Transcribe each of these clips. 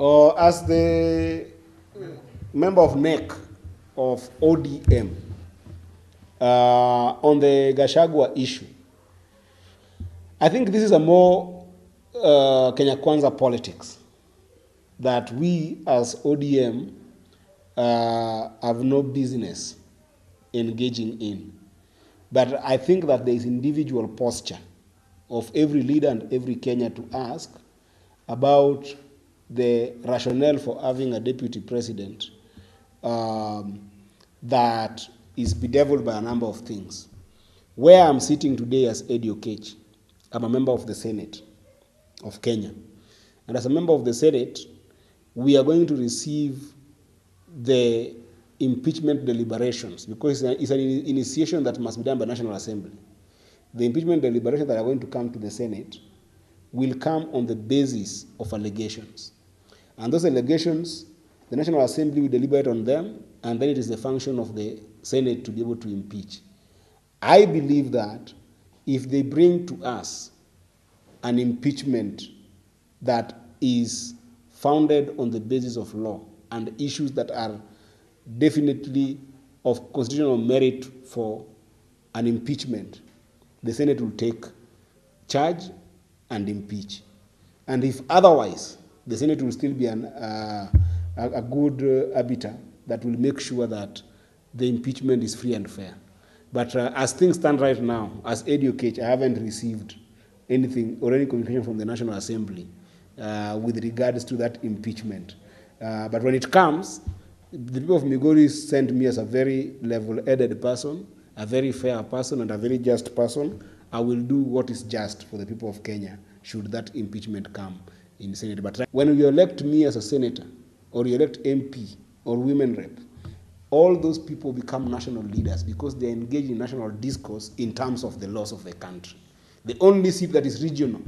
or as the member of NEC of ODM uh, on the Gachagua issue, I think this is a more uh, Kenya Kwanza politics that we as ODM uh, have no business engaging in. But I think that there is individual posture of every leader and every Kenya to ask about the rationale for having a deputy president um, that is bedeviled by a number of things. Where I'm sitting today as Eddy Oketch, I'm a member of the Senate of Kenya. And as a member of the Senate, we are going to receive the impeachment deliberations because it's an initiation that must be done by National Assembly. The impeachment deliberations that are going to come to the Senate will come on the basis of allegations. And those allegations, the National Assembly will deliberate on them, and then it is the function of the Senate to be able to impeach. I believe that if they bring to us an impeachment that is founded on the basis of law and issues that are definitely of constitutional merit for an impeachment, the Senate will take charge and impeach. And if otherwise, the Senate will still be an, uh, a, a good uh, arbiter that will make sure that the impeachment is free and fair. But uh, as things stand right now, as Oketch, I haven't received anything or any communication from the National Assembly uh, with regards to that impeachment. Uh, but when it comes, the people of Migori sent me as a very level-headed person, a very fair person, and a very just person. I will do what is just for the people of Kenya should that impeachment come in Senate. But when you elect me as a senator, or you elect MP, or women rep, all those people become national leaders because they engage in national discourse in terms of the laws of the country. The only seat that is regional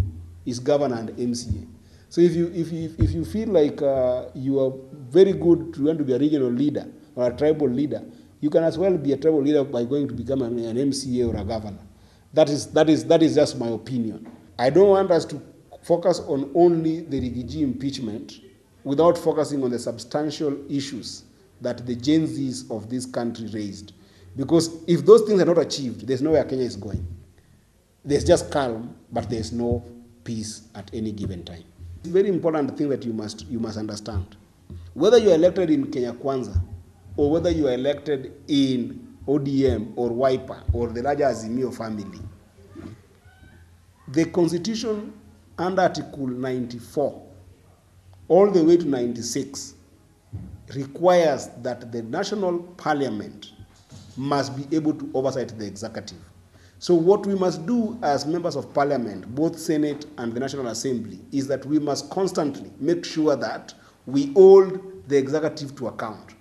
is governor and MCA. So if you, if you, if you feel like uh, you are very good to want to be a regional leader or a tribal leader, you can as well be a tribal leader by going to become an, an MCA or a governor. That is, that, is, that is just my opinion. I don't want us to focus on only the Riggy G impeachment without focusing on the substantial issues that the Gen Zs of this country raised. Because if those things are not achieved, there's nowhere Kenya is going. There's just calm, but there's no peace at any given time. It's a very important thing that you must, you must understand. Whether you are elected in Kenya Kwanza, or whether you are elected in ODM or Wiper or the larger Azimio family, the constitution under Article 94 all the way to 96 requires that the national parliament must be able to oversight the executive. So what we must do as members of parliament, both Senate and the National Assembly, is that we must constantly make sure that we hold the executive to account.